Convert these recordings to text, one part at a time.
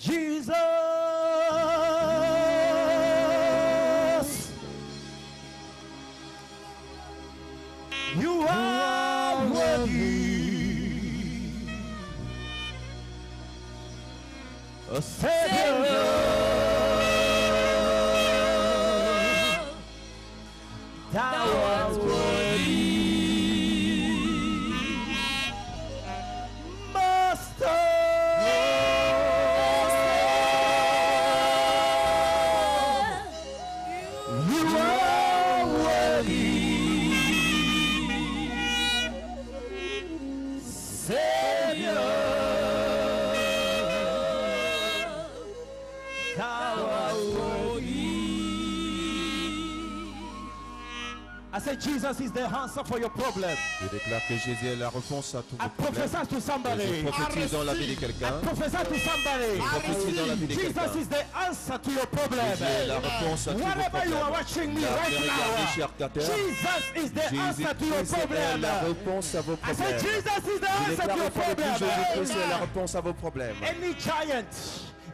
Jesus, you are worthy. A Savior, I said, Jesus is the answer for your problem. Je déclare que Jésus est la réponse à tous I vos problèmes. to Je somebody. prophétise dans la vie de quelqu'un. I prophesy to somebody. prophétise dans la vie de Jesus quelqu'un. is the answer to your problem. Jésus est la réponse à tous vos Wherever you are problèmes. watching me right now. Jesus is the answer to your Jésus-Christ est problem. la réponse à vos I said, problèmes. Jesus is the Je answer to déclare your problem. Jésus-Christ est la réponse à vos problèmes. Any giant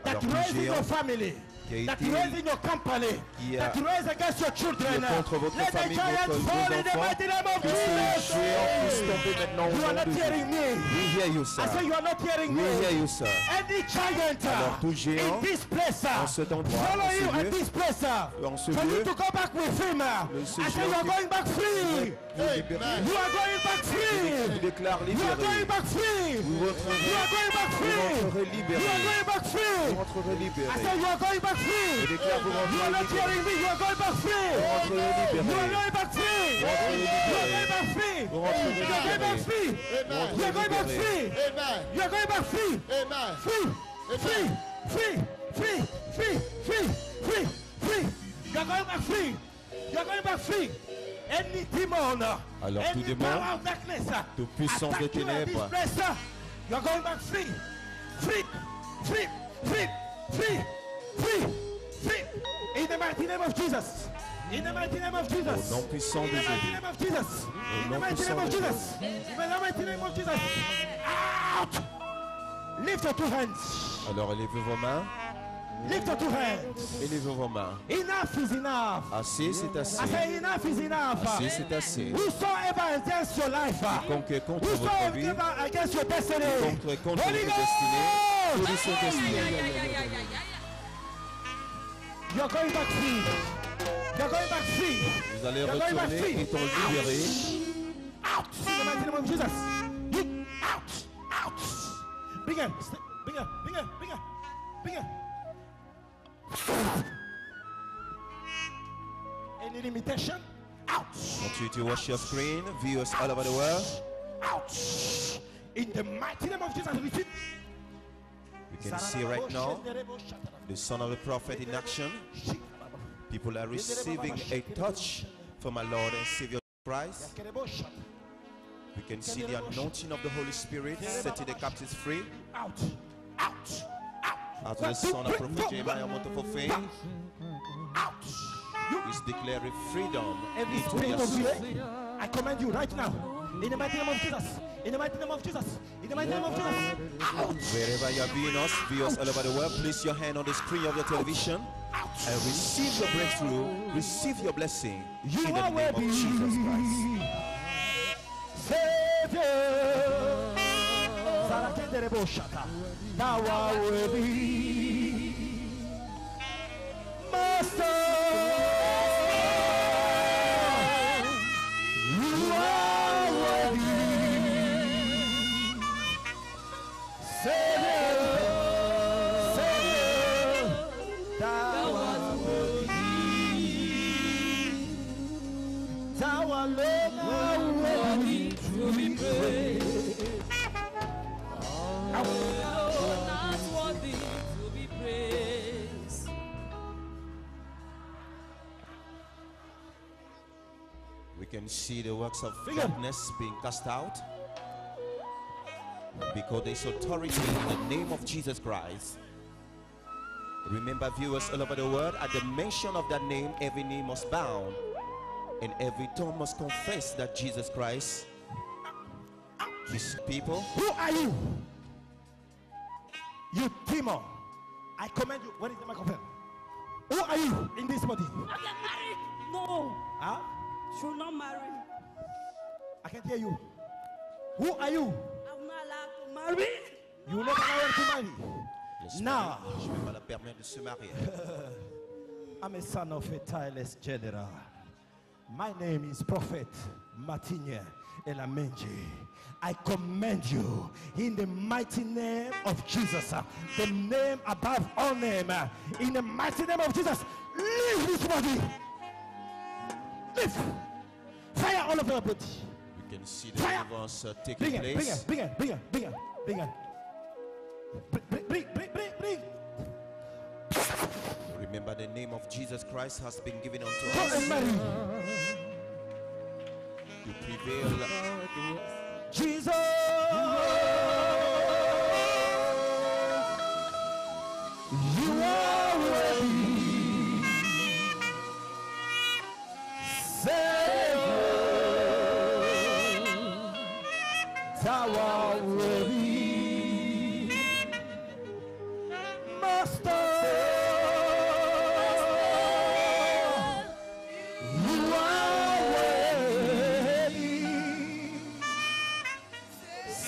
that géant your family, that raised in your company, that raised against your children, let the famille, giant votre- fall in the mighty name of Jesus. You are not hearing me. We hear you, I say you are not hearing We me. hear you, sir. Any giant uh, Alors, tout géant, in this place, uh, en cet endroit, follow ce you lieu, at this place, uh, en ce for you lieu, to go back with him. uh, Le- ce I say you are going back free. You are going back free. déclare You are going back free. Vous rentrerez, You are going back free. You are going back Vous free. I say you are going back free. Déclare vous You are not hearing me. You are going back free. You are going back free. You are going back free. You are going back free. Amen. You are going back free. Amen. You are going back free. Amen. Free. Free. Free. Free. Free. Free. Free. Free. You are going back free. You are going back free. Any demon, Alors, any tout démon, power of darkness, toute puissance attack des ténèbres, you are going back free. Free. Free. Free. Free. Free. Jesus. In the mighty name of Jesus. Au nom puissant In de the mighty Jésus. name of Jesus. In the nom mighty puissant name of de Jesus. In the mighty name of Jesus. Out. Lift your two hands. Alors élevez vos mains. Lift your two hands. Élevez vos mains. Enough is enough. Assez, c'est I assez. say enough is enough. Assez, c'est assez. Whosoever against your life. Quiconque contre votre vie, Whosoever against your destiny. contre contre votre destinée, destinée. You are going back free. You are going back free. Vous allez You are going back retourner free. étant libérés. Out. In the mighty name of Jesus. You out. Out. Bigger. Bigger. Bigger. Bigger. Bigger. Any limitation? Out. Continue to watch your screen, viewers all over the world. Out. In the mighty name of Jesus. Receive. We can see right now the son of the prophet in action. People are receiving a touch from our Lord and Savior Christ. We can see the anointing of the Holy Spirit setting the captives free. Out. Out. Out. As the son of prophet Jeremiah Mount of fame Out. You is declaring freedom Every spirit of delay, I command you right now. In the mighty name of Jesus. In the mighty name of Jesus. In the mighty name of Jesus. Out. Wherever you are viewing us, viewers all over the world, place your hand on the screen of your television and receive your breakthrough, receive your blessing You in the name of. Jesus Christ. Savior. Thou art worthy. Thou alone art worthy to be praised. not worthy to be praised. We can see the works of darkness being cast out because there is authority in the name of Jesus Christ. Remember, viewers all over the world, at the mention of that name, every knee must bow and every tongue must confess that Jesus Christ is people. Who are you? You demon I command you. Where is the microphone? Who are you in this body? I get married. No, Huh? should not marry. I can't hear you. Who are you? I'm not allowed to marry. You will not allow her to marry. Now. Je vais pas la permettre de se marier. I'm a son of a tireless general. My name is Prophet Martinien Elamenji. I command you in the mighty name of Jesus, the name above all name, in the mighty name of Jesus, leave this body. Leave. Fire all over your body. We can see the Fire. deliverance uh, Bring taking it, bring place. it, bring it, bring it, bring it, bring it. Bring, bring. The name of Jesus Christ has been given unto us to prevail. Jesus. You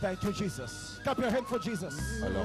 Thank you, Jesus. Clap your hand for Jesus. Alors